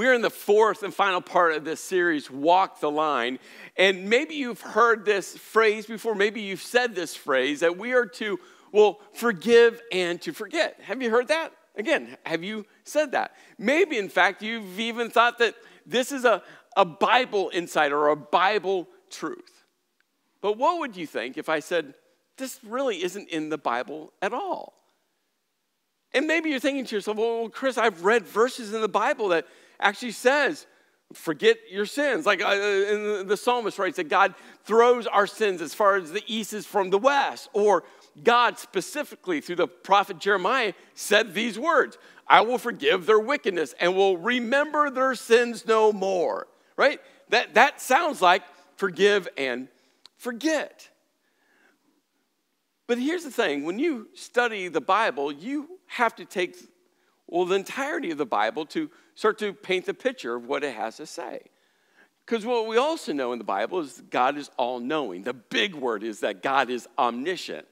We're in the fourth and final part of this series, Walk the Line. And maybe you've heard this phrase before, maybe you've said this phrase that we are to, well, forgive and to forget. Have you heard that? Again, have you said that? Maybe, in fact, you've even thought that this is a, a Bible insight or a Bible truth. But what would you think if I said, this really isn't in the Bible at all? And maybe you're thinking to yourself, well, Chris, I've read verses in the Bible that actually says, forget your sins. Like uh, uh the psalmist writes that God throws our sins as far as the east is from the west. Or God specifically, through the prophet Jeremiah, said these words I will forgive their wickedness and will remember their sins no more. Right? That, that sounds like forgive and forget. But here's the thing when you study the Bible, you have to take well, the entirety of the Bible to start to paint the picture of what it has to say. Because what we also know in the Bible is God is all knowing. The big word is that God is omniscient.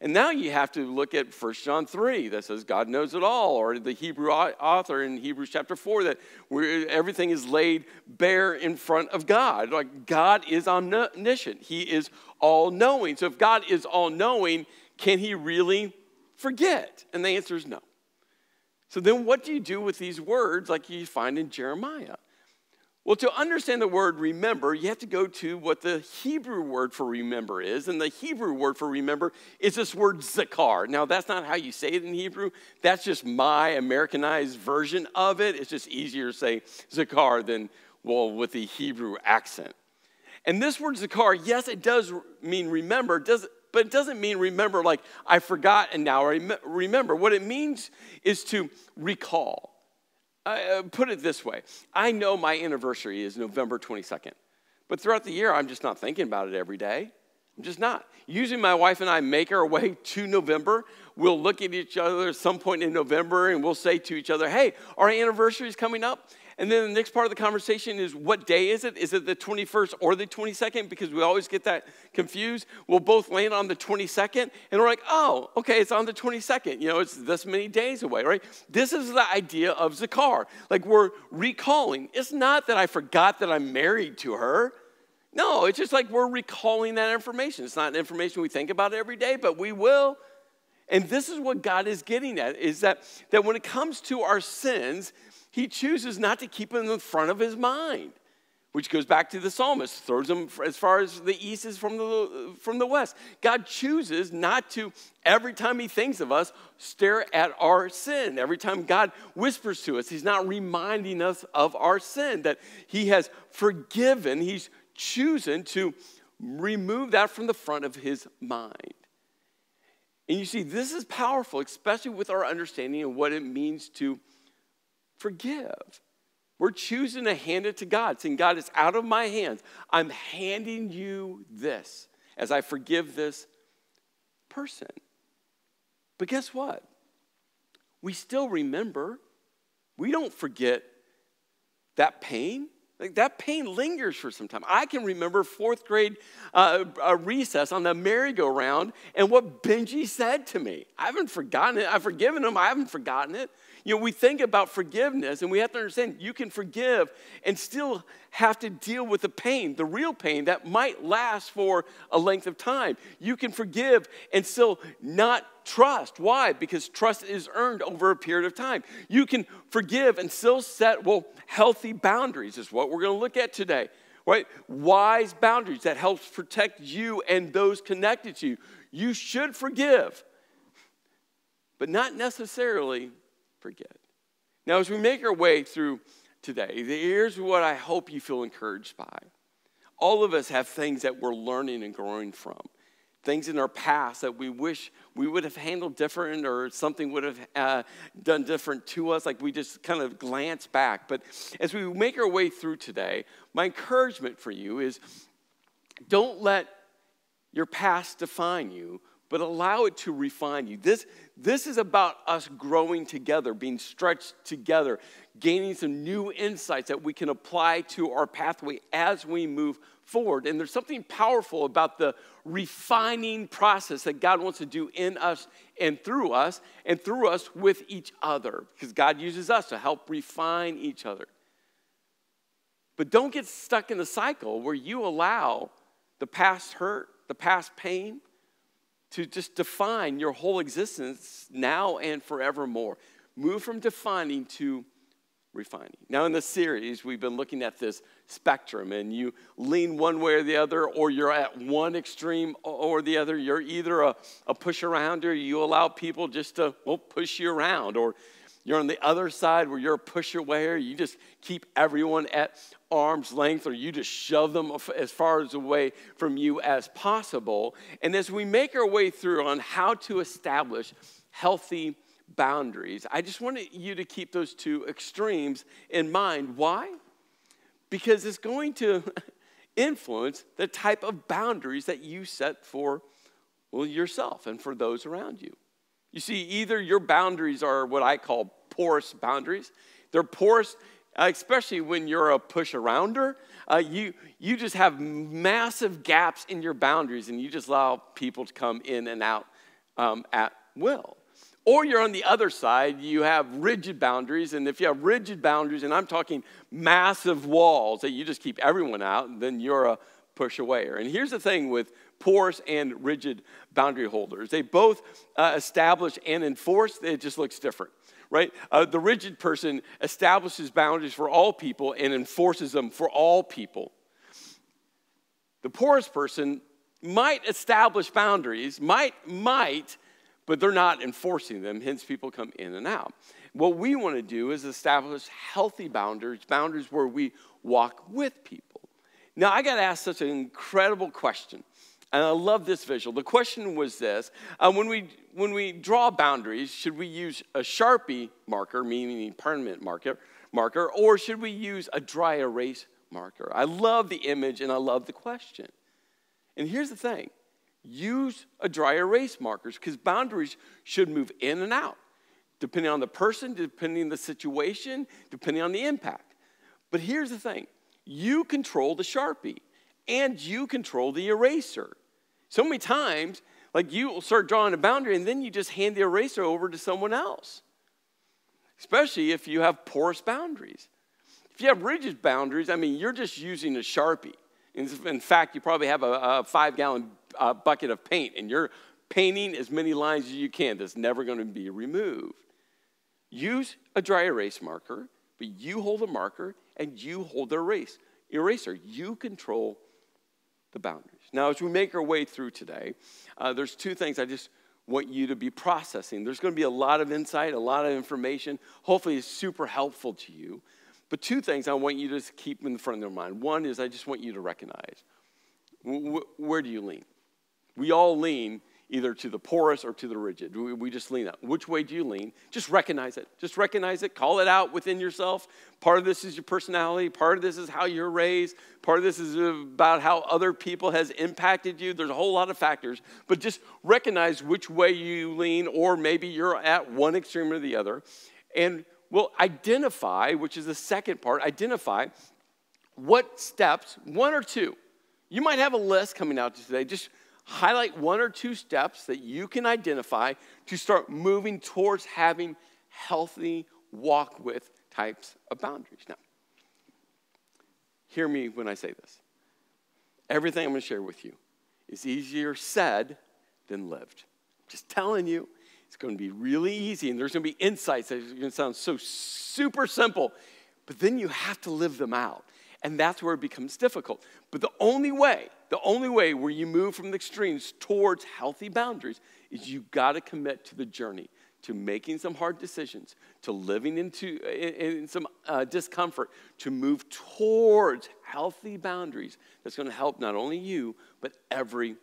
And now you have to look at 1 John 3 that says God knows it all, or the Hebrew author in Hebrews chapter 4 that everything is laid bare in front of God. Like God is omniscient, He is all knowing. So if God is all knowing, can He really forget? And the answer is no. So then what do you do with these words like you find in Jeremiah? Well, to understand the word remember, you have to go to what the Hebrew word for remember is. And the Hebrew word for remember is this word zakar. Now, that's not how you say it in Hebrew. That's just my Americanized version of it. It's just easier to say zakar than, well, with the Hebrew accent. And this word zakar, yes, it does mean remember, does, but it doesn't mean remember like I forgot and now I remember. What it means is to recall. Uh, put it this way I know my anniversary is November 22nd, but throughout the year, I'm just not thinking about it every day. I'm just not. Usually, my wife and I make our way to November. We'll look at each other at some point in November and we'll say to each other, Hey, our anniversary is coming up. And then the next part of the conversation is what day is it? Is it the 21st or the 22nd? Because we always get that confused. We'll both land on the 22nd, and we're like, oh, okay, it's on the 22nd. You know, it's this many days away, right? This is the idea of Zakar. Like we're recalling. It's not that I forgot that I'm married to her. No, it's just like we're recalling that information. It's not information we think about every day, but we will. And this is what God is getting at is that, that when it comes to our sins, he chooses not to keep them in the front of his mind, which goes back to the psalmist, throws them as far as the east is from the, from the west. God chooses not to, every time he thinks of us, stare at our sin. Every time God whispers to us, he's not reminding us of our sin, that he has forgiven, he's chosen to remove that from the front of his mind. And you see, this is powerful, especially with our understanding of what it means to forgive. We're choosing to hand it to God, saying, God, it's out of my hands. I'm handing you this as I forgive this person. But guess what? We still remember. We don't forget that pain. Like that pain lingers for some time. I can remember fourth grade uh, recess on the merry-go-round and what Benji said to me. I haven't forgotten it. I've forgiven him. I haven't forgotten it. You know, we think about forgiveness and we have to understand you can forgive and still have to deal with the pain, the real pain that might last for a length of time. You can forgive and still not trust. Why? Because trust is earned over a period of time. You can forgive and still set, well, healthy boundaries, is what we're going to look at today. Right? Wise boundaries that helps protect you and those connected to you. You should forgive, but not necessarily forget. Now, as we make our way through today, here's what I hope you feel encouraged by. All of us have things that we're learning and growing from, things in our past that we wish we would have handled different or something would have uh, done different to us, like we just kind of glance back. But as we make our way through today, my encouragement for you is don't let your past define you, but allow it to refine you. This, this is about us growing together, being stretched together, gaining some new insights that we can apply to our pathway as we move forward. And there's something powerful about the refining process that God wants to do in us and through us, and through us with each other, because God uses us to help refine each other. But don't get stuck in the cycle where you allow the past hurt, the past pain, to just define your whole existence now and forevermore. Move from defining to refining. Now, in this series, we've been looking at this spectrum, and you lean one way or the other, or you're at one extreme or the other. You're either a, a push around, or you allow people just to well, push you around, or you're on the other side where you're a push away, or you just keep everyone at arm's length, or you just shove them as far as away from you as possible. And as we make our way through on how to establish healthy boundaries. I just wanted you to keep those two extremes in mind. Why? Because it's going to influence the type of boundaries that you set for well, yourself and for those around you. You see, either your boundaries are what I call porous boundaries. They're porous, especially when you're a push arounder. Uh, you, you just have massive gaps in your boundaries and you just allow people to come in and out um, at will. Or you're on the other side, you have rigid boundaries. And if you have rigid boundaries, and I'm talking massive walls that you just keep everyone out, then you're a push awayer. And here's the thing with porous and rigid boundary holders they both uh, establish and enforce, it just looks different. Right? Uh, the rigid person establishes boundaries for all people and enforces them for all people. The porous person might establish boundaries, might, might but they're not enforcing them, hence, people come in and out. What we want to do is establish healthy boundaries, boundaries where we walk with people. Now, I got asked such an incredible question, and I love this visual. The question was this uh, when, we, when we draw boundaries, should we use a Sharpie marker, meaning permanent marker, marker, or should we use a dry erase marker? I love the image and I love the question. And here's the thing use a dry erase markers because boundaries should move in and out, depending on the person, depending on the situation, depending on the impact. But here's the thing you control the Sharpie and you control the eraser. So many times, like you will start drawing a boundary and then you just hand the eraser over to someone else, especially if you have porous boundaries. If you have rigid boundaries, I mean, you're just using a Sharpie. In fact, you probably have a, a five gallon uh, bucket of paint and you're painting as many lines as you can that's never going to be removed. Use a dry erase marker, but you hold the marker and you hold the erase, eraser. You control the boundaries. Now, as we make our way through today, uh, there's two things I just want you to be processing. There's going to be a lot of insight, a lot of information. Hopefully, it's super helpful to you. But two things I want you to keep in the front of your mind. One is I just want you to recognize where do you lean? We all lean either to the porous or to the rigid. We, just lean out. Which way do you lean? Just recognize it. Just recognize it. Call it out within yourself. Part of this is your personality. Part of this is how you're raised. Part of this is about how other people has impacted you. There's a whole lot of factors. But just recognize which way you lean, or maybe you're at one extreme or the other. And we'll identify, which is the second part, identify what steps, one or two. You might have a list coming out today. Just highlight one or two steps that you can identify to start moving towards having healthy walk with types of boundaries. Now, hear me when I say this. Everything I'm going to share with you is easier said than lived. I'm just telling you, it's going to be really easy, and there's going to be insights that are going to sound so super simple, but then you have to live them out. And that's where it becomes difficult. But the only way, the only way where you move from the extremes towards healthy boundaries is you got to commit to the journey, to making some hard decisions, to living into in, in some uh, discomfort, to move towards healthy boundaries. That's going to help not only you but every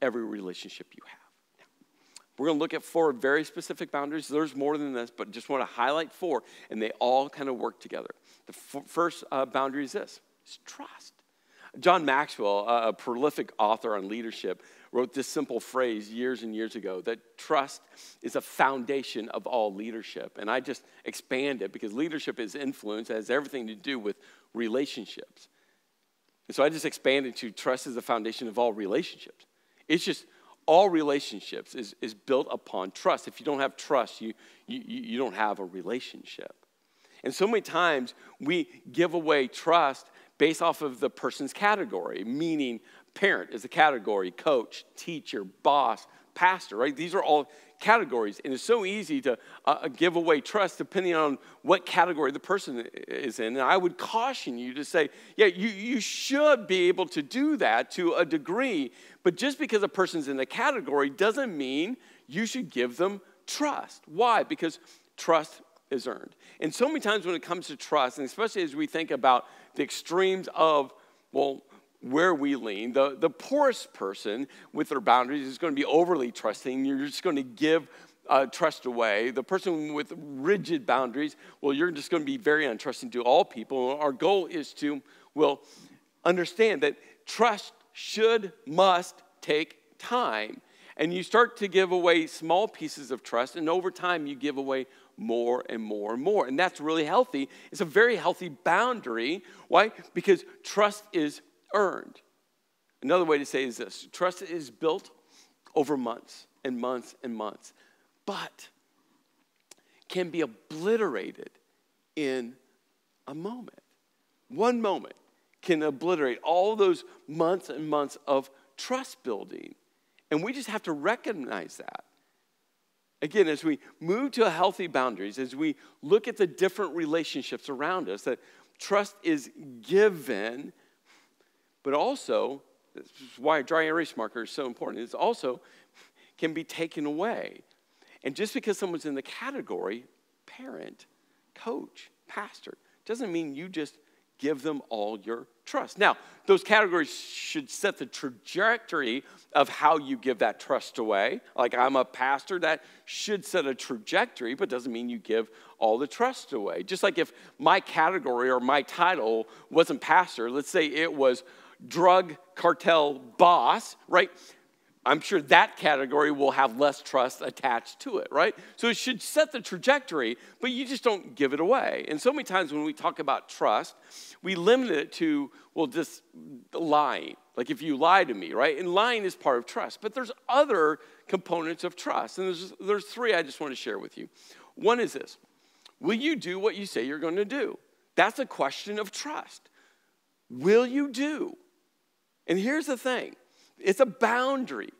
every relationship you have. We're going to look at four very specific boundaries. There's more than this, but just want to highlight four, and they all kind of work together. The f- first uh, boundary is this it's trust. John Maxwell, a prolific author on leadership, wrote this simple phrase years and years ago that trust is a foundation of all leadership. And I just expand it because leadership is influence, it has everything to do with relationships. And so I just expanded to trust is the foundation of all relationships. It's just all relationships is, is built upon trust. If you don't have trust, you, you, you don't have a relationship. And so many times we give away trust based off of the person's category, meaning parent is a category, coach, teacher, boss, pastor, right? These are all categories. And it's so easy to uh, uh, give away trust depending on what category the person is in. And I would caution you to say, yeah, you, you should be able to do that to a degree. But just because a person's in a category doesn't mean you should give them trust. Why? Because trust is earned. And so many times when it comes to trust, and especially as we think about the extremes of, well, where we lean. The, the porous person with their boundaries is going to be overly trusting. You're just going to give uh, trust away. The person with rigid boundaries, well, you're just going to be very untrusting to all people. Our goal is to, well, understand that trust should, must take time. And you start to give away small pieces of trust, and over time, you give away more and more and more. And that's really healthy. It's a very healthy boundary. Why? Because trust is earned. Another way to say is this trust is built over months and months and months, but can be obliterated in a moment. One moment can obliterate all those months and months of trust building. And we just have to recognize that. Again, as we move to healthy boundaries, as we look at the different relationships around us, that trust is given but also, this is why dry erase marker is so important, is also can be taken away. And just because someone's in the category, parent, coach, pastor, doesn't mean you just give them all your trust. Now, those categories should set the trajectory of how you give that trust away. Like I'm a pastor, that should set a trajectory, but doesn't mean you give all the trust away. Just like if my category or my title wasn't pastor, let's say it was drug cartel boss, right? I'm sure that category will have less trust attached to it, right? So it should set the trajectory, but you just don't give it away. And so many times when we talk about trust, we limit it to, well, just lying. Like if you lie to me, right? And lying is part of trust. But there's other components of trust. And there's, there's three I just want to share with you. One is this Will you do what you say you're going to do? That's a question of trust. Will you do? And here's the thing it's a boundary.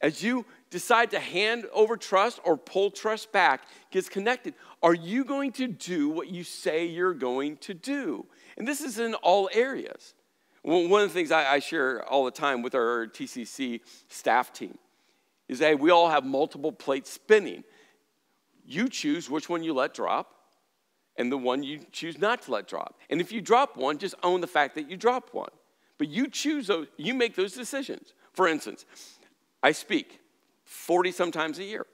As you decide to hand over trust or pull trust back, gets connected. Are you going to do what you say you're going to do? And this is in all areas. One of the things I, share all the time with our TCC staff team is that we all have multiple plates spinning. You choose which one you let drop and the one you choose not to let drop. And if you drop one, just own the fact that you dropped one. But you choose those, you make those decisions. For instance, I speak 40 sometimes a year.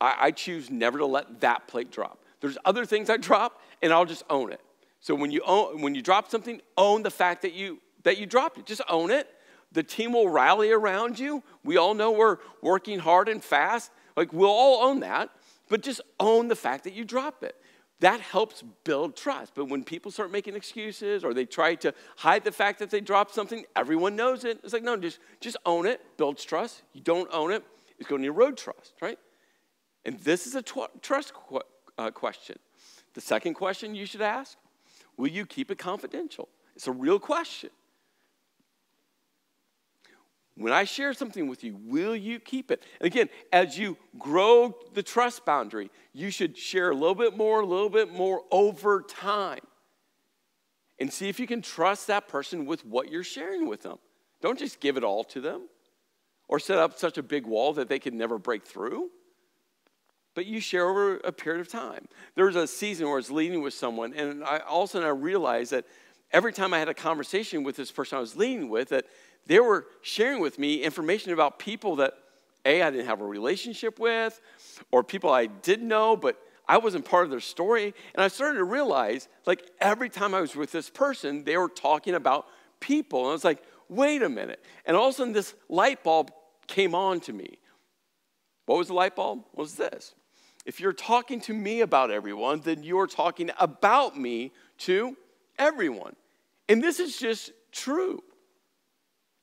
I, I choose never to let that plate drop. There's other things I drop, and I'll just own it. So when you own, when you drop something, own the fact that you that you dropped it. Just own it. The team will rally around you. We all know we're working hard and fast. Like we'll all own that, but just own the fact that you drop it that helps build trust. But when people start making excuses or they try to hide the fact that they dropped something, everyone knows it. It's like, no, just, just own it, builds trust. You don't own it, it's going to erode trust, right? And this is a tw- trust qu- uh, question. The second question you should ask will you keep it confidential? It's a real question. When I share something with you, will you keep it? And again, as you grow the trust boundary, you should share a little bit more, a little bit more over time. And see if you can trust that person with what you're sharing with them. Don't just give it all to them or set up such a big wall that they can never break through. But you share over a period of time. There was a season where I was leading with someone, and I, all of a sudden I realized that every time I had a conversation with this person I was leading with, that they were sharing with me information about people that A, I didn't have a relationship with, or people I did know, but I wasn't part of their story. And I started to realize, like, every time I was with this person, they were talking about people. And I was like, wait a minute. And all of a sudden, this light bulb came on to me. What was the light bulb? What was this? If you're talking to me about everyone, then you're talking about me to everyone. And this is just true.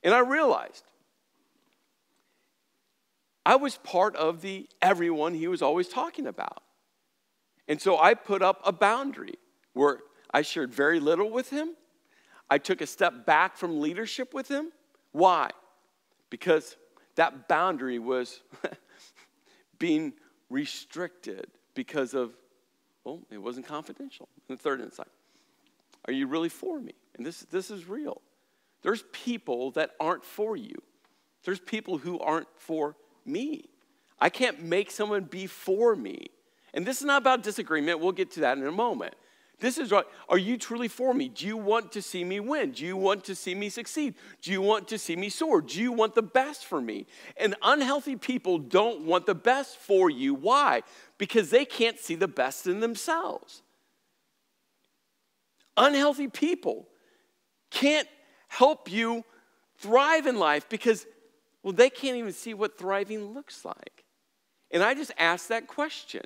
And I realized I was part of the everyone he was always talking about. And so I put up a boundary where I shared very little with him. I took a step back from leadership with him. Why? Because that boundary was being restricted because of, well, it wasn't confidential. And the third insight are you really for me? And this, this is real. There's people that aren't for you, there's people who aren't for me. I can't make someone be for me. And this is not about disagreement. We'll get to that in a moment. This is right. Are you truly for me? Do you want to see me win? Do you want to see me succeed? Do you want to see me soar? Do you want the best for me? And unhealthy people don't want the best for you. Why? Because they can't see the best in themselves. Unhealthy people can't help you thrive in life because, well, they can't even see what thriving looks like. And I just ask that question.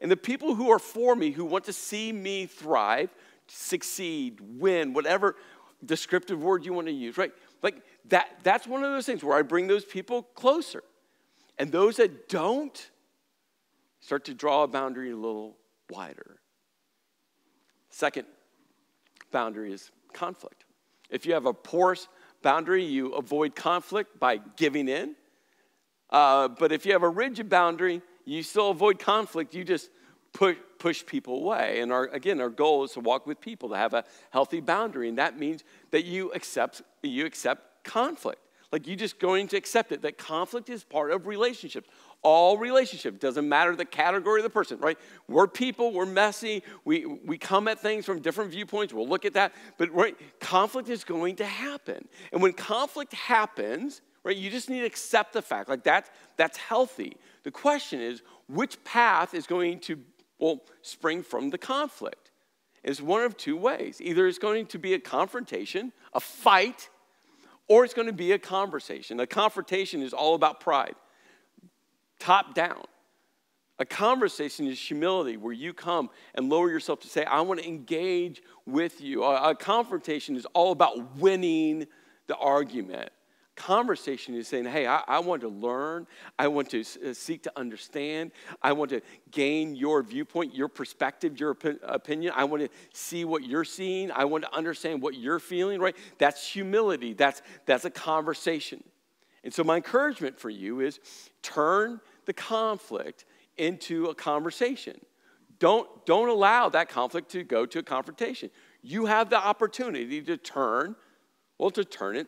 And the people who are for me, who want to see me thrive, succeed, win, whatever descriptive word you want to use, right? Like that, that's one of those things where I bring those people closer. And those that don't start to draw a boundary a little wider. Second boundary is conflict. If you have a porous boundary, you avoid conflict by giving in. Uh, but if you have a rigid boundary, you still avoid conflict. You just push, push people away. And our, again, our goal is to walk with people, to have a healthy boundary. And that means that you accept, you accept conflict. Like you're just going to accept it, that conflict is part of relationships. All relationship doesn't matter the category of the person, right? We're people, we're messy, we, we come at things from different viewpoints, we'll look at that, but right, conflict is going to happen. And when conflict happens, right, you just need to accept the fact, like that, that's healthy. The question is, which path is going to, well, spring from the conflict? It's one of two ways. Either it's going to be a confrontation, a fight, or it's going to be a conversation. A confrontation is all about pride, top down. A conversation is humility, where you come and lower yourself to say, I want to engage with you. A, a confrontation is all about winning the argument conversation is saying, hey, I, I, want to learn. I want to uh, seek to understand. I want to gain your viewpoint, your perspective, your op- opinion. I want to see what you're seeing. I want to understand what you're feeling, right? That's humility. That's, that's a conversation. And so, my encouragement for you is turn the conflict into a conversation. Don't, don't allow that conflict to go to a confrontation. You have the opportunity to turn, well, to turn it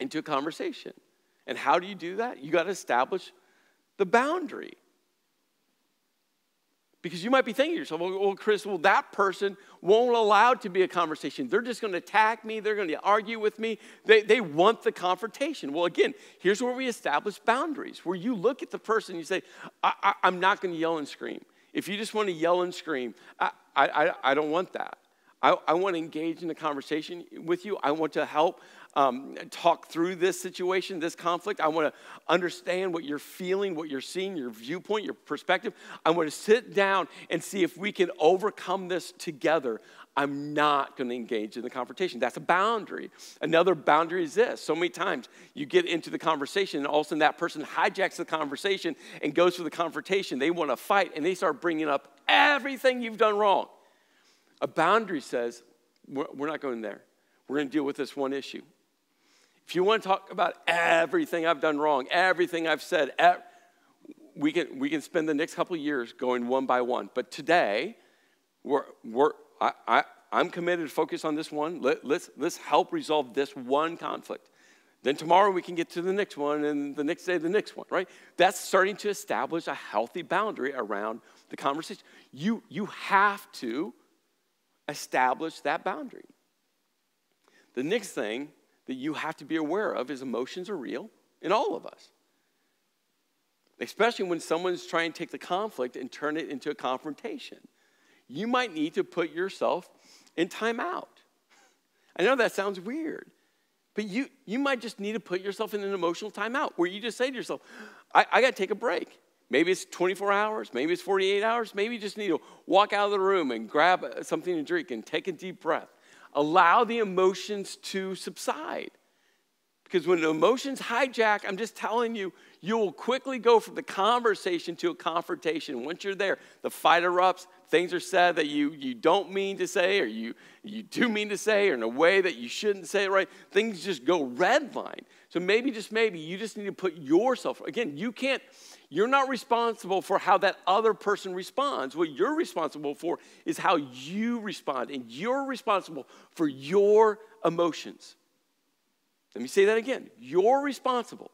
into a conversation. And how do you do that? You got to establish the boundary. Because you might be thinking to yourself, well, well, Chris, well, that person won't allow it to be a conversation. They're just going to attack me. They're going to argue with me. They, they want the confrontation. Well, again, here's where we establish boundaries, where you look at the person and you say, I, am not going to yell and scream. If you just want to yell and scream, I, I, I don't want that. I, I want to engage in a conversation with you. I want to help um, talk through this situation, this conflict. I want to understand what you're feeling, what you're seeing, your viewpoint, your perspective. I want to sit down and see if we can overcome this together. I'm not going to engage in the confrontation. That's a boundary. Another boundary is this. So many times you get into the conversation, and all of a sudden that person hijacks the conversation and goes for the confrontation. They want to fight, and they start bringing up everything you've done wrong. A boundary says, we're not going there. We're going to deal with this one issue. If you want to talk about everything I've done wrong, everything I've said, we can, we can spend the next couple years going one by one. But today, we're, we're, I, I, I'm committed to focus on this one. Let, let's, let's help resolve this one conflict. Then tomorrow we can get to the next one, and the next day, the next one, right? That's starting to establish a healthy boundary around the conversation. You, you have to establish that boundary. The next thing that you have to be aware of is emotions are real in all of us. Especially when someone's trying to take the conflict and turn it into a confrontation. You might need to put yourself in timeout. I know that sounds weird, but you, you might just need to put yourself in an emotional timeout where you just say to yourself, I, I got to take a break. Maybe it's 24 hours, maybe it's 48 hours, maybe you just need to walk out of the room and grab something to drink and take a deep breath Allow the emotions to subside. Because when emotions hijack, I'm just telling you, you will quickly go from the conversation to a confrontation. Once you're there, the fight erupts, things are said that you, you don't mean to say or you, you do mean to say or in a way that you shouldn't say it right. Things just go redline. So maybe, just maybe, you just need to put yourself, again, you can't, you're not responsible for how that other person responds. What you're responsible for is how you respond, and you're responsible for your emotions. Let me say that again. You're responsible,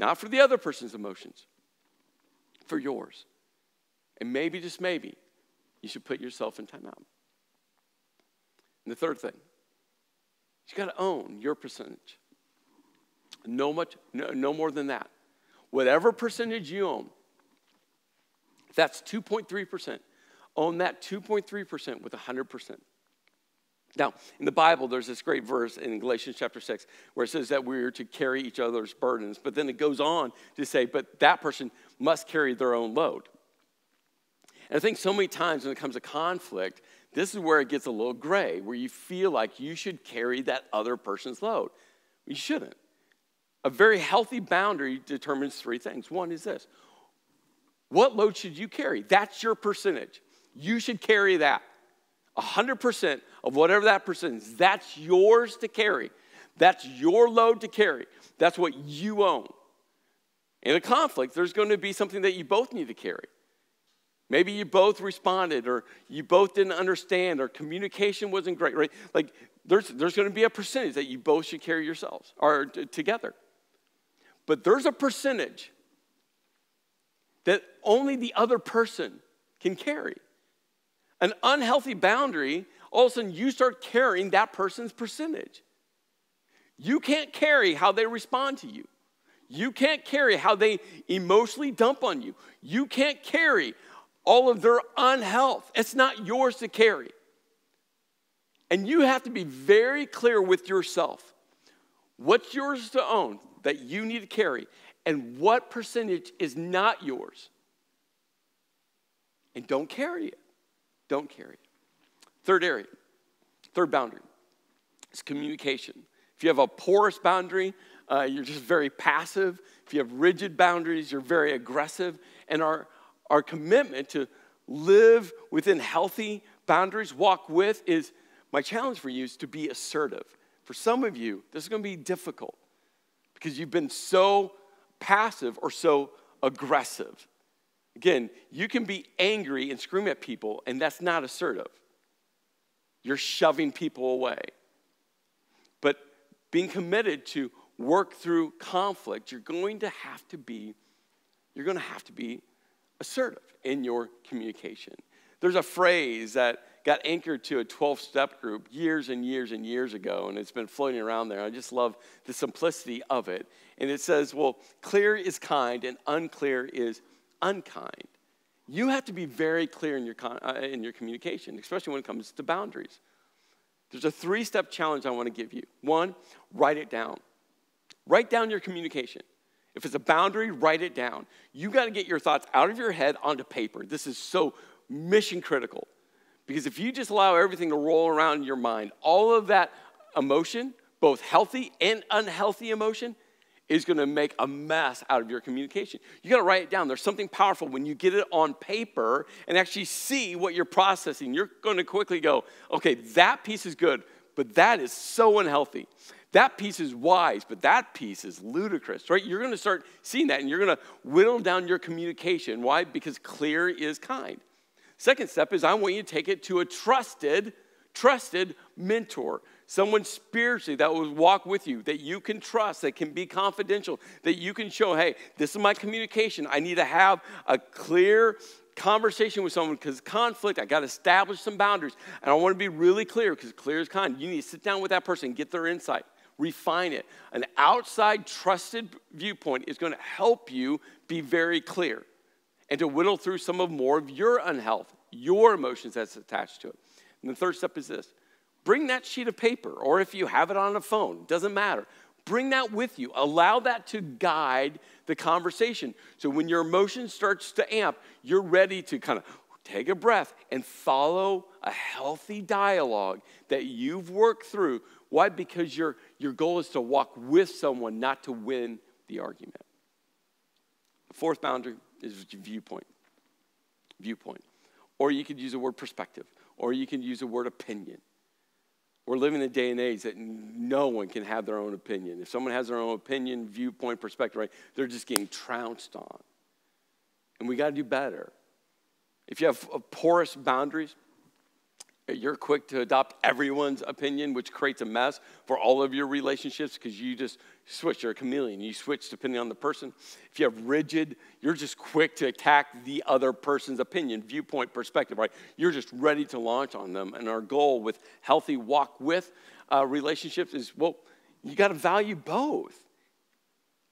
not for the other person's emotions, for yours. And maybe, just maybe, you should put yourself in timeout. And the third thing, you got to own your percentage. No much, no, no more than that. Whatever percentage you own, that's 2.3%. Own that 2.3% with 100%. Now, in the Bible, there's this great verse in Galatians chapter 6 where it says that we're to carry each other's burdens, but then it goes on to say, but that person must carry their own load. And I think so many times when it comes to conflict, this is where it gets a little gray, where you feel like you should carry that other person's load. You shouldn't. A very healthy boundary determines three things. One is this what load should you carry? That's your percentage. You should carry that. 100% of whatever that percentage is, that's yours to carry. That's your load to carry. That's what you own. In a conflict, there's going to be something that you both need to carry. Maybe you both responded, or you both didn't understand, or communication wasn't great, right? Like, there's, there's going to be a percentage that you both should carry yourselves or t- together. But there's a percentage that only the other person can carry. An unhealthy boundary, all of a sudden you start carrying that person's percentage. You can't carry how they respond to you. You can't carry how they emotionally dump on you. You can't carry all of their unhealth. It's not yours to carry. And you have to be very clear with yourself what's yours to own that you need to carry, and what percentage is not yours. And don't carry it. Don't carry. Third area, third boundary is communication. If you have a porous boundary, uh, you're just very passive. If you have rigid boundaries, you're very aggressive. And our, our commitment to live within healthy boundaries, walk with, is my challenge for you is to be assertive. For some of you, this is going to be difficult because you've been so passive or so aggressive. Again, you can be angry and scream at people, and that's not assertive. You're shoving people away. But being committed to work through conflict, you're going to have to be, you're going to have to be assertive in your communication. There's a phrase that got anchored to a 12 step group years and years and years ago, and it's been floating around there. I just love the simplicity of it. And it says, well, clear is kind and unclear is unkind. You have to be very clear in your, uh, in your communication, especially when it comes to boundaries. There's a three step challenge I want to give you. One, write it down. Write down your communication. If it's a boundary, write it down. You got to get your thoughts out of your head onto paper. This is so mission critical. Because if you just allow everything to roll around in your mind, all of that emotion, both healthy and unhealthy emotion, is going to make a mess out of your communication. You got to write it down. There's something powerful when you get it on paper and actually see what you're processing. You're going to quickly go, okay, that piece is good, but that is so unhealthy. That piece is wise, but that piece is ludicrous, right? You're going to start seeing that and you're going to whittle down your communication. Why? Because clear is kind. Second step is I want you to take it to a trusted, trusted mentor. Someone spiritually that will walk with you, that you can trust, that can be confidential, that you can show, hey, this is my communication. I need to have a clear conversation with someone because conflict, I got to establish some boundaries. And I want to be really clear because clear is kind. You need to sit down with that person, get their insight refine it. An outside trusted viewpoint is going to help you be very clear and to whittle through some of more of your unhealth, your emotions that's attached to it. And the third step is this bring that sheet of paper, or if you have it on a phone, doesn't matter. Bring that with you. Allow that to guide the conversation. So when your emotion starts to amp, you're ready to kind of take a breath and follow a healthy dialogue that you've worked through Why? Because your, your goal is to walk with someone, not to win the argument. The fourth boundary is viewpoint. Viewpoint. Or you could use the word perspective, or you can use the word opinion. We're living in a day and age that no one can have their own opinion. If someone has their own opinion, viewpoint, perspective, right, they're just getting trounced on. And we got to do better. If you have uh, porous boundaries, you're quick to adopt everyone's opinion, which creates a mess for all of your relationships because you just switch. You're a chameleon. You switch depending on the person. If you have rigid, you're just quick to attack the other person's opinion, viewpoint, perspective, right? You're just ready to launch on them. And our goal with healthy walk with uh, relationships is well, you got to value both.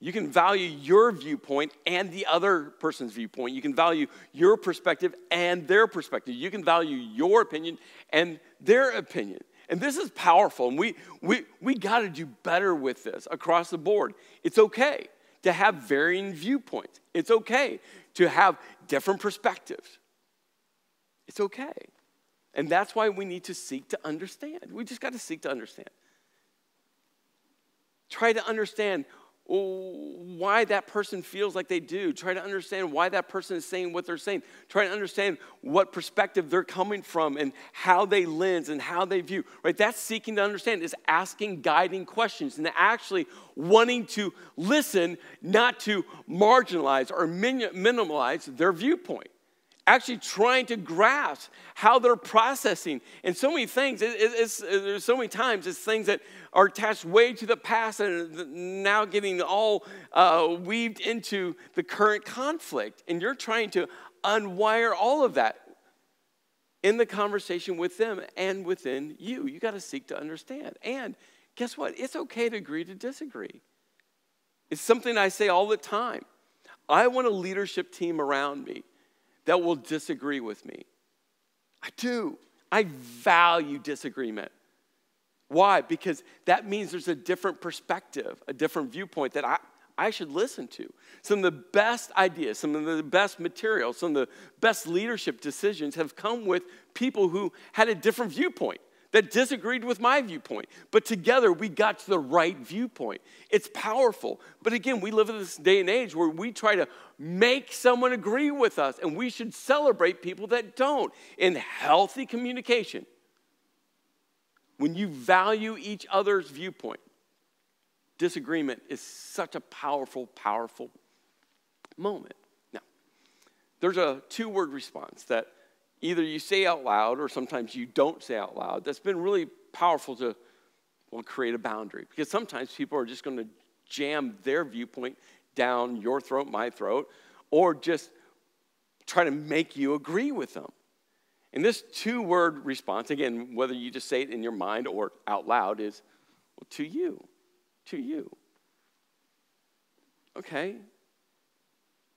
You can value your viewpoint and the other person's viewpoint. You can value your perspective and their perspective. You can value your opinion and their opinion. And this is powerful. And we, we, we got to do better with this across the board. It's okay to have varying viewpoints, it's okay to have different perspectives. It's okay. And that's why we need to seek to understand. We just got to seek to understand. Try to understand why that person feels like they do. Try to understand why that person is saying what they're saying. Try to understand what perspective they're coming from and how they lens and how they view. Right? That's seeking to understand, is asking guiding questions and actually wanting to listen, not to marginalize or minimize their viewpoint actually trying to grasp how they're processing. And so many things, it, it's, there's so many times, it's things that are attached way to the past and now getting all uh, weaved into the current conflict. And you're trying to unwire all of that in the conversation with them and within you. You got to seek to understand. And guess what? It's okay to agree to disagree. It's something I say all the time. I want a leadership team around me that will disagree with me. I do. I value disagreement. Why? Because that means there's a different perspective, a different viewpoint that I, I should listen to. Some of the best ideas, some of the best material, some of the best leadership decisions have come with people who had a different viewpoint that disagreed with my viewpoint. But together we got to the right viewpoint. It's powerful. But again, we live in this day and age where we try to make someone agree with us, and we should celebrate people that don't in healthy communication. When you value each other's viewpoint, disagreement is such a powerful, powerful moment. Now, there's a two word response that either you say out loud or sometimes you don't say out loud that's been really powerful to well, create a boundary because sometimes people are just going to jam their viewpoint down your throat, my throat, or just try to make you agree with them. And this two word response, again, whether you just say it in your mind or out loud, is well, to you, to you. Okay,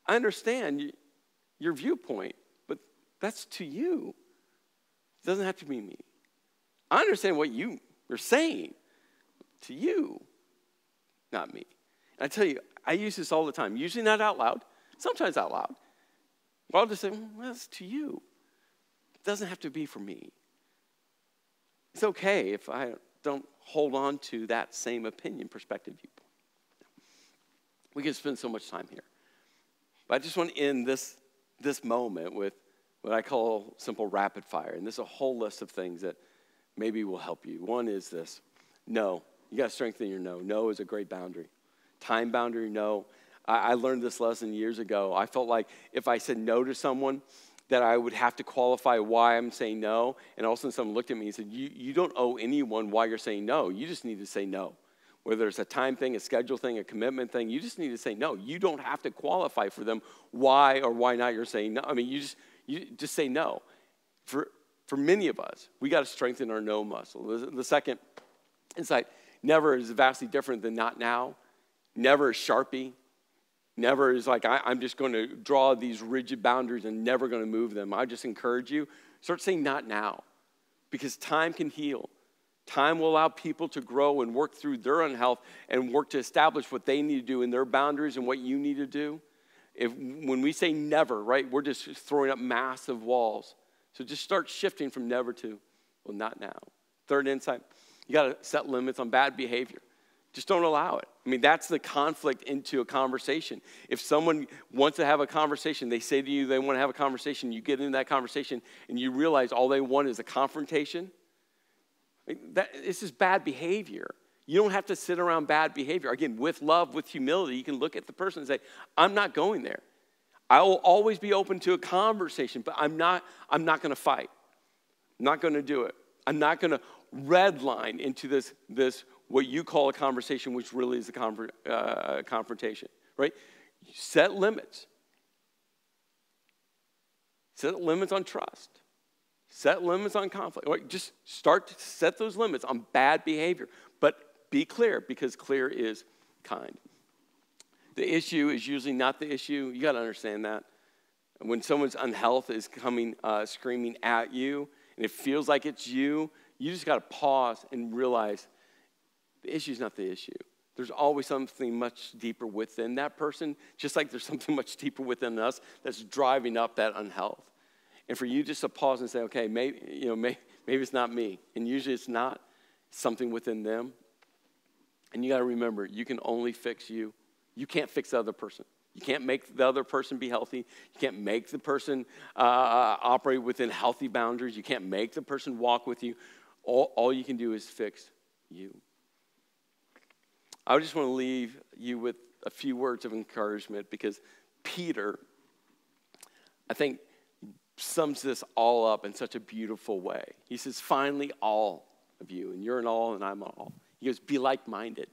I understand your viewpoint. That's to you. It doesn't have to be me. I understand what you are saying to you, not me. And I tell you, I use this all the time, usually not out loud, sometimes out loud. But I'll just say, well, that's to you. It doesn't have to be for me. It's okay if I don't hold on to that same opinion, perspective, viewpoint. We can spend so much time here. But I just want to end this, this moment with what I call simple rapid fire. And there's a whole list of things that maybe will help you. One is this no. You got to strengthen your no. No is a great boundary. Time boundary, no. I, I learned this lesson years ago. I felt like if I said no to someone, that I would have to qualify why I'm saying no. And all of a sudden, someone looked at me and said, you, you don't owe anyone why you're saying no. You just need to say no. Whether it's a time thing, a schedule thing, a commitment thing, you just need to say no. You don't have to qualify for them why or why not you're saying no. I mean, you just, you just say no. For, for many of us, we got to strengthen our no muscle. The, the second insight never is vastly different than not now. Never is Sharpie. Never is like, I, I'm just going to draw these rigid boundaries and never going to move them. I just encourage you, start saying not now because time can heal. Time will allow people to grow and work through their unhealth and work to establish what they need to do in their boundaries and what you need to do. If, when we say never, right, we're just throwing up massive walls. So just start shifting from never to, well, not now. Third insight You got to set limits on bad behavior. Just don't allow it. I mean, that's the conflict into a conversation. If someone wants to have a conversation, they say to you they want to have a conversation, you get into that conversation and you realize all they want is a confrontation, that, this is bad behavior. You don't have to sit around bad behavior. Again, with love, with humility, you can look at the person and say, I'm not going there. I will always be open to a conversation, but I'm not, I'm not to fight. I'm not to do it. I'm not going to red line into this, this what you call a conversation, which really is a conver- uh, confrontation, right? Set limits. Set limits on trust. Set limits on conflict. Just start to set those limits on bad behavior. Be clear because clear is kind. The issue is usually not the issue. You got to understand that. When someone's unhealth is coming uh, screaming at you and it feels like it's you, you just got to pause and realize the issue is not the issue. There's always something much deeper within that person, just like there's something much deeper within us that's driving up that unhealth. And for you just to pause and say, okay, maybe, you know, maybe, maybe it's not me. And usually it's not something within them. And you got to remember, you can only fix you. You can't fix the other person. You can't make the other person be healthy. You can't make the person uh, uh operate within healthy boundaries. You can't make the person walk with you. All, all you can do is fix you. I just want to leave you with a few words of encouragement because Peter, I think, sums this all up in such a beautiful way. He says, Finally, all of you, and you're an all, and I'm an all. He goes, Be like minded.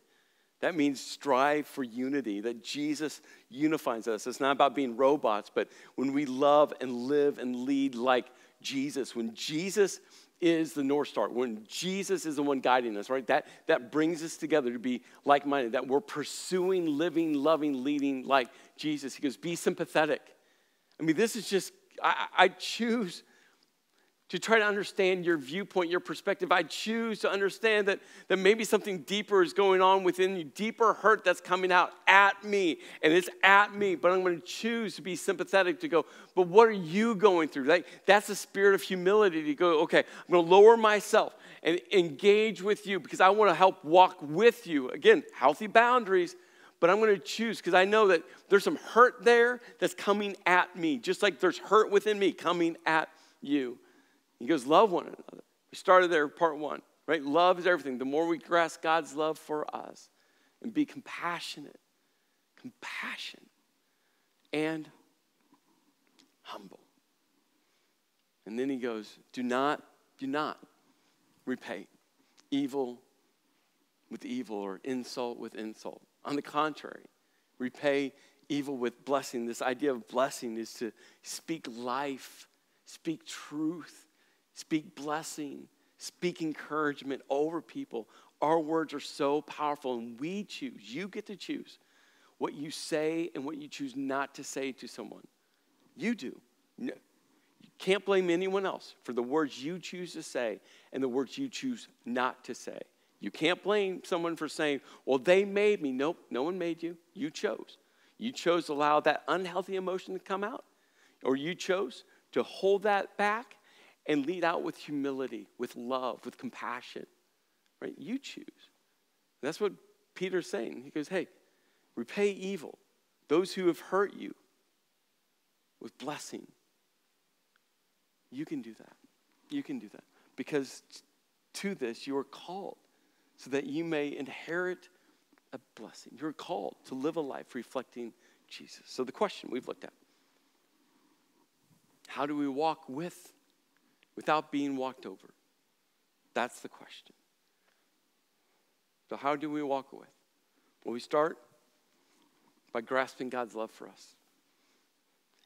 That means strive for unity, that Jesus unifies us. It's not about being robots, but when we love and live and lead like Jesus, when Jesus is the North Star, when Jesus is the one guiding us, right? That, that brings us together to be like minded, that we're pursuing, living, loving, leading like Jesus. He goes, Be sympathetic. I mean, this is just, I, I choose to try to understand your viewpoint, your perspective. I choose to understand that, that maybe something deeper is going on within you, deeper hurt that's coming out at me, and it's at me, but I'm going to choose to be sympathetic to go, but what are you going through? Like, that's the spirit of humility to go, okay, I'm to lower myself and engage with you because I want to help walk with you. Again, healthy boundaries, but I'm going to choose because I know that there's some hurt there that's coming at me, just like there's hurt within me coming at you. He goes, Love one another. We started there, part one, right? Love is everything. The more we grasp God's love for us and be compassionate, compassion, and humble. And then he goes, Do not, do not repay evil with evil or insult with insult. On the contrary, repay evil with blessing. This idea of blessing is to speak life, speak truth, Speak blessing, speak encouragement over people. Our words are so powerful, and we choose. You get to choose what you say and what you choose not to say to someone. You do. No, you can't blame anyone else for the words you choose to say and the words you choose not to say. You can't blame someone for saying, well, they made me. Nope, no one made you. You chose. You chose to allow that unhealthy emotion to come out, or you chose to hold that back and lead out with humility, with love, with compassion. Right? You choose. That's what Peter's saying. He goes, hey, repay evil, those who have hurt you, with blessing. You can do that. You can do that. Because to this you are called so that you may inherit a blessing. You're called to live a life reflecting Jesus. So, the question we've looked at how do we walk with without being walked over? That's the question. So, how do we walk with? Well, we start by grasping God's love for us.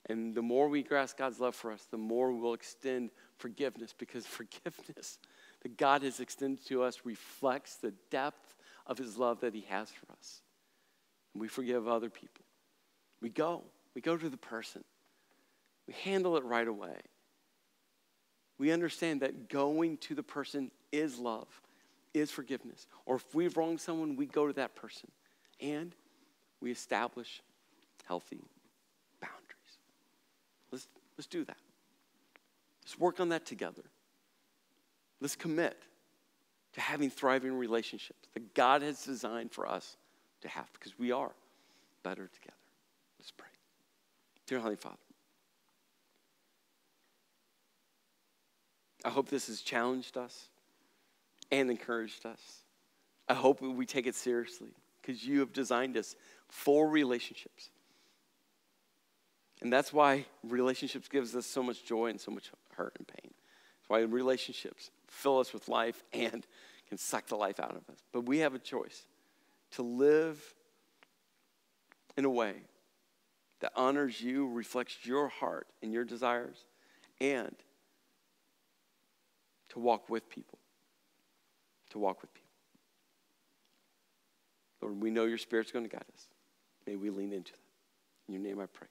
And the more we grasp God's love for us, the more we'll extend forgiveness because forgiveness that God has extended to us reflects the depth of his love that he has for us. And we forgive other people. We go, we go to the person, we handle it right away we understand that going to the person is love, is forgiveness. Or if we've wronged someone, we go to that person and we establish healthy boundaries. Let's, let's do that. Let's work on that together. Let's commit to having thriving relationships that God has designed for us to have because we are better together. Let's pray. Dear Holy Father, I hope this has challenged us and encouraged us. I hope we take it seriously because you have designed us for relationships. And that's why relationships gives us so much joy and so much hurt and pain. That's why relationships fill us with life and can suck the life out of us. But we have a choice to live in a way that honors you, reflects your heart and your desires, and to walk with people. To walk with people. Lord, we know your Spirit's going to guide us. May we lean into that. In your name I pray.